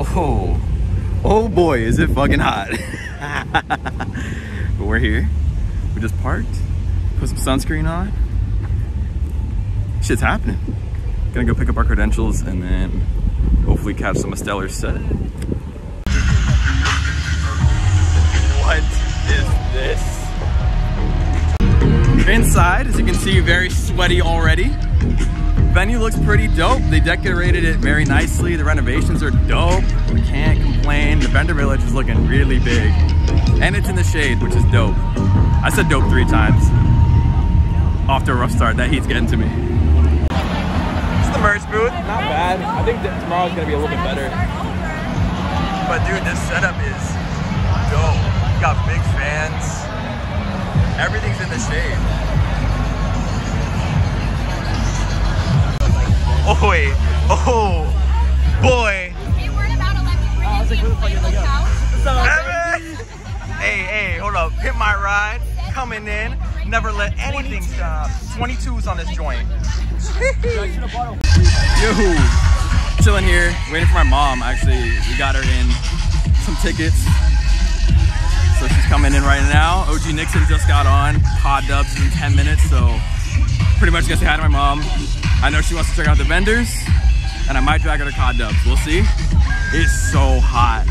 Oh, oh boy, is it fucking hot. but we're here. We just parked, put some sunscreen on. Shit's happening. Gonna go pick up our credentials and then hopefully catch some of Stellar's set. What is this? Inside, as you can see, very sweaty already. Venue looks pretty dope. They decorated it very nicely. The renovations are dope. We can't complain. The vendor village is looking really big. And it's in the shade, which is dope. I said dope three times. Off to a rough start. That heat's getting to me. It's the merch booth. Not bad. I think that tomorrow's gonna be a little bit better. But dude, this setup is dope. got big fans. Everything's in the shade. Oh. Oh boy. Hey, hey, hold up. Hit my ride. Coming in. Never let anything stop. 22s on this joint. Yo, chilling here, waiting for my mom. Actually, we got her in some tickets. So she's coming in right now. OG Nixin just got on. Codd Dubz in 10 minutes, so pretty much gonna say hi to my mom. I know she wants to check out the vendors, and I might drag her to Codd Dubz. We'll see. It's so hot,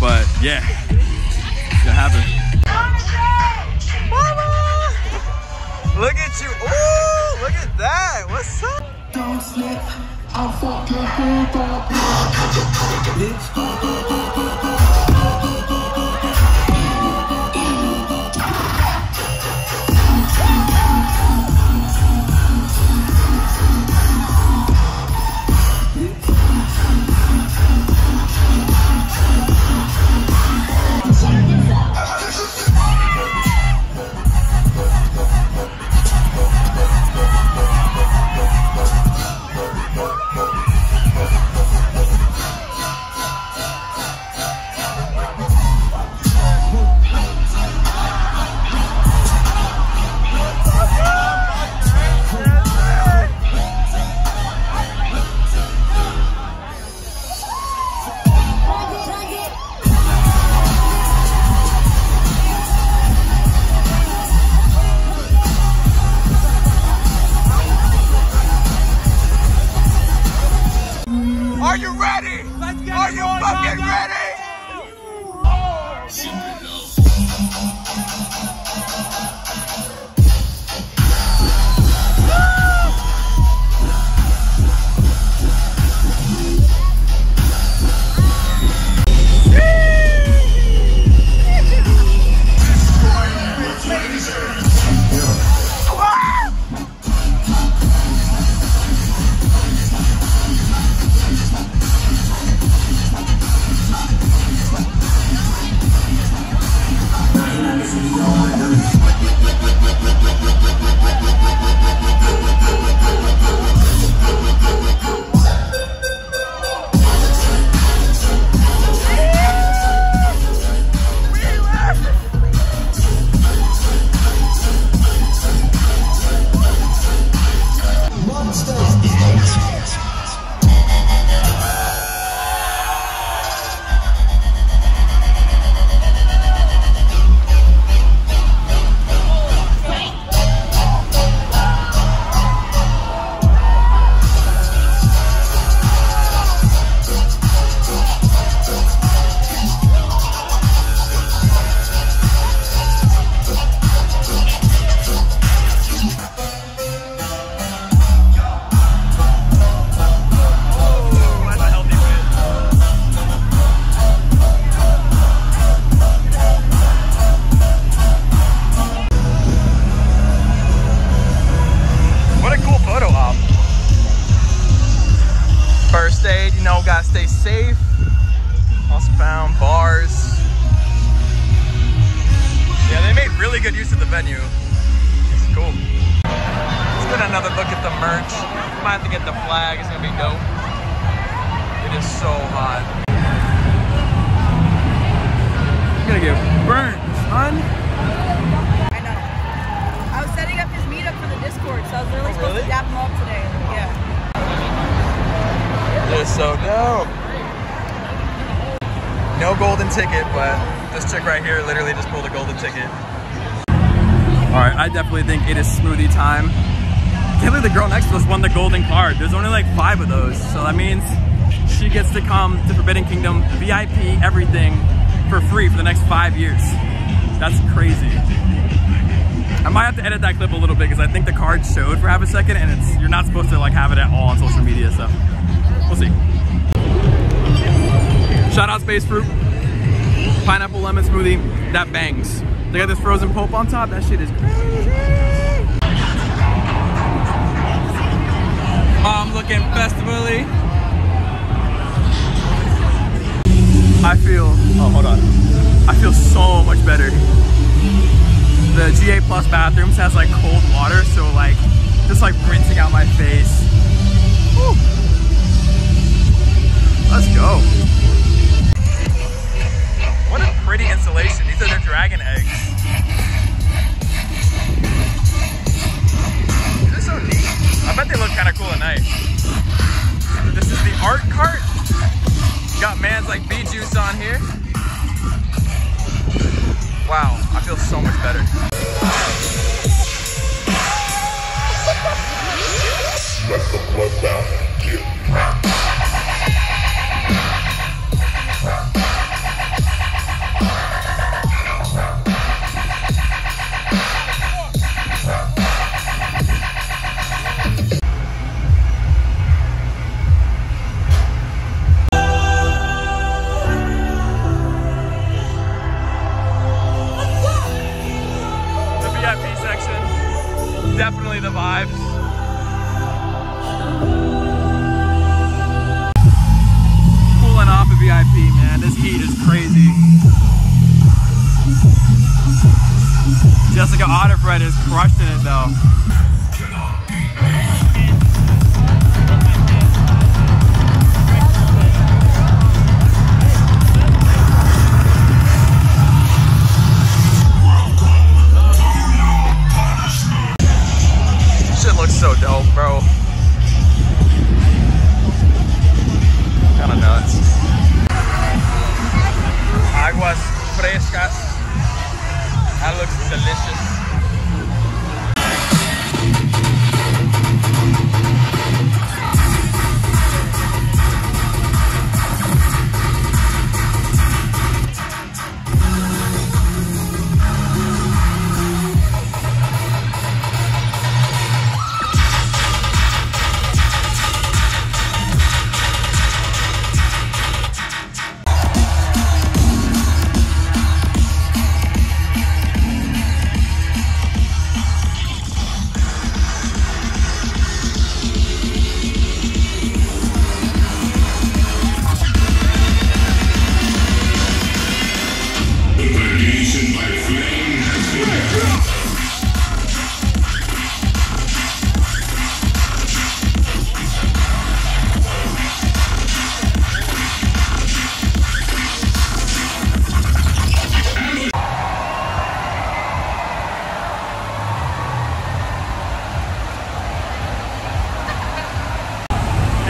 but yeah, it's gonna happen. Mama! Look at you. Ooh, look at that. What's up? Don't slip, I'll fuck your head up. Really good use of the venue. It's cool. Let's get another look at the merch. Might have to get the flag, it's gonna be dope. It is so hot. I'm gonna get burnt, son. I know. I was setting up his meetup for the Discord, so I was literally Oh, supposed really? to dap him up today. Yeah. It's so dope. No golden ticket, but this chick right here literally just pulled a golden ticket. All right, I definitely think it is smoothie time. Believe the girl next to us won the golden card. There's only like five of those, so that means she gets to come to Forbidden Kingdom, VIP, everything for free for the next five years. That's crazy. I might have to edit that clip a little bit because I think the card showed for half a second and it's you're not supposed to like have it at all on social media, so we'll see. Shout out Space Fruit. Pineapple lemon smoothie, that bangs. They got this frozen pulp on top, that shit is crazy. I'm looking festivally. I feel, oh hold on. I feel so much better. The GA Plus bathrooms has like cold water, so like, just like rinsing out my face. Whew. Let's go. Pretty installation. These are their dragon eggs. These are so neat. I bet they look kind of cool at night. This is the art cart. Got mans like Bee Juice on here. Wow, I feel so much better. Let the bloodbath begin.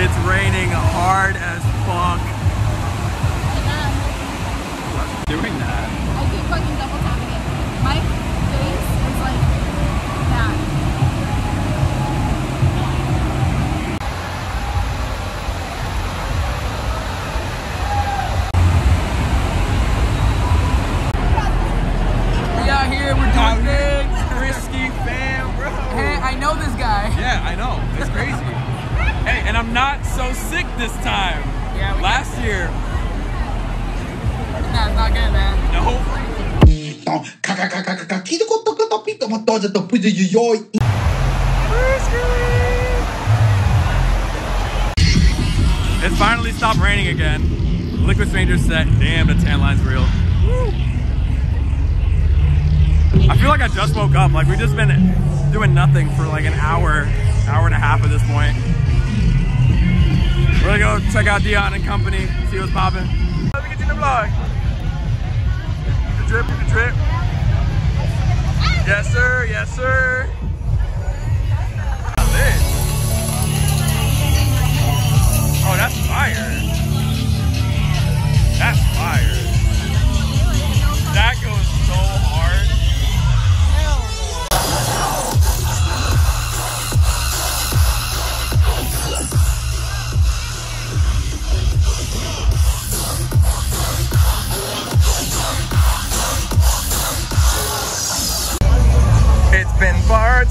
It's raining hard as fuck. What's doing that? Not so sick this time. Yeah, Last year, That's not good, man. no. It finally stopped raining again. Liquid Stranger set. Damn, the tan line's real. I feel like I just woke up. Like we've just been doing nothing for like an hour, hour and a half at this point go check out Dion and company, see what's popping. Let me get you the vlog. The drip, the drip. Yes, sir, yes, sir. Oh, that's fire. That's fire. That goes so hard.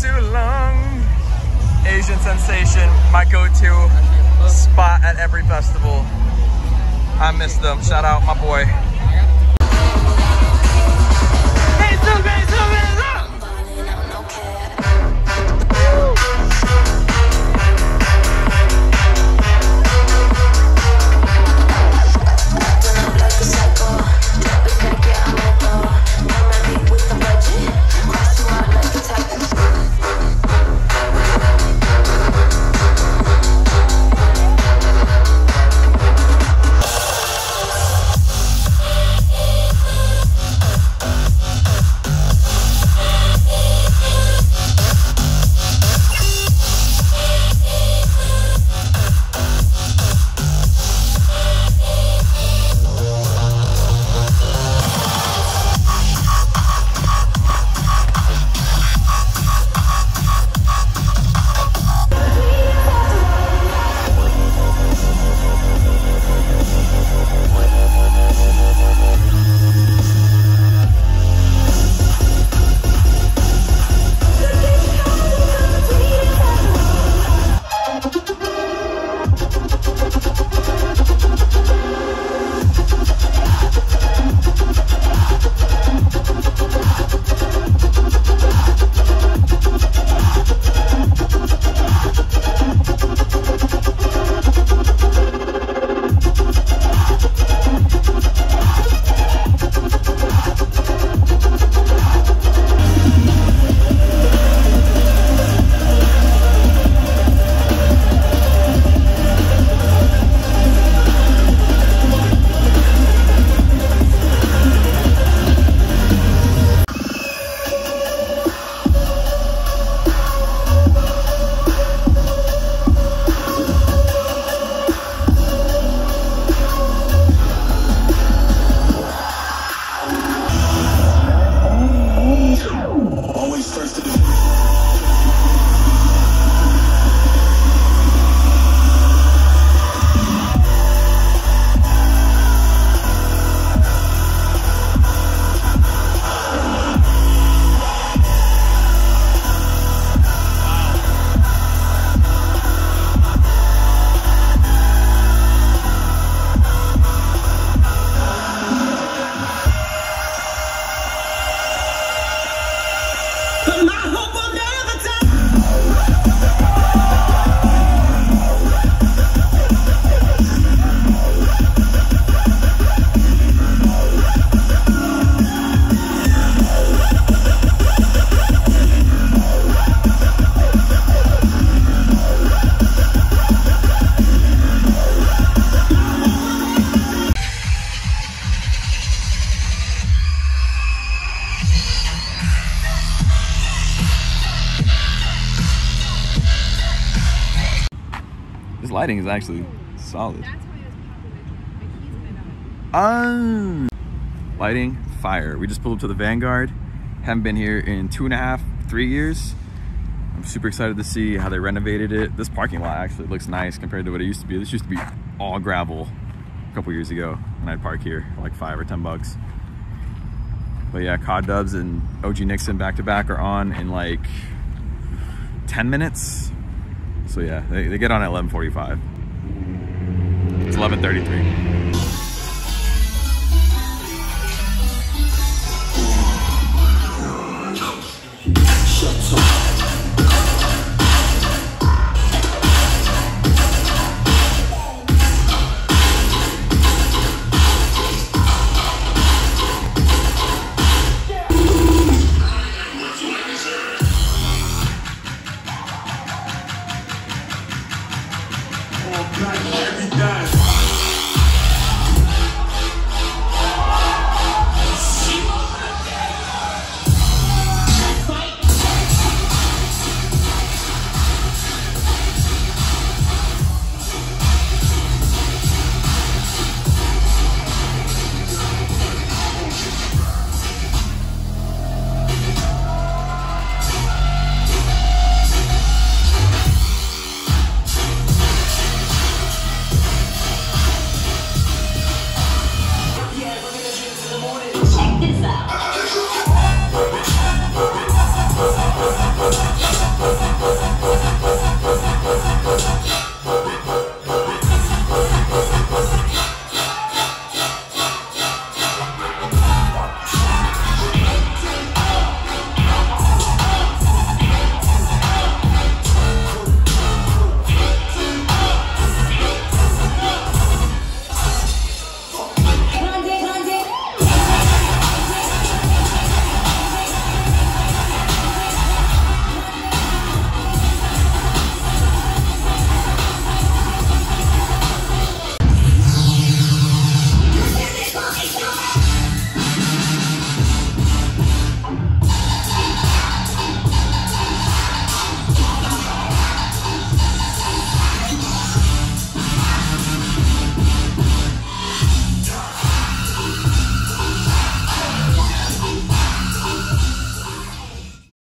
Too long. Asian Sensation, my go-to spot at every festival. I miss them. Shout out my boy. Always lighting is actually solid. That's why it was. Like, he's been. Um, lighting, fire. We just pulled up to the Vanguard. Haven't been here in two and a half, three years. I'm super excited to see how they renovated it. This parking lot actually looks nice compared to what it used to be. This used to be all gravel a couple years ago when I'd park here for like five or 10 bucks. But yeah, Codd Dubz and OG Nixin back to back are on in like 10 minutes. So yeah, they, they get on at 11.45. It's 11.33.